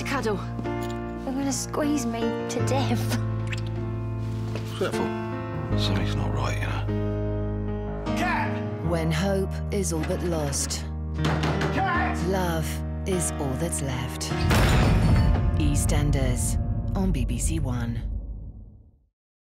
to cuddle. They're gonna squeeze me to death. Careful. Something's not right, you know. Cat! When hope is all but lost, Cat! love is all that's left. EastEnders on BBC One.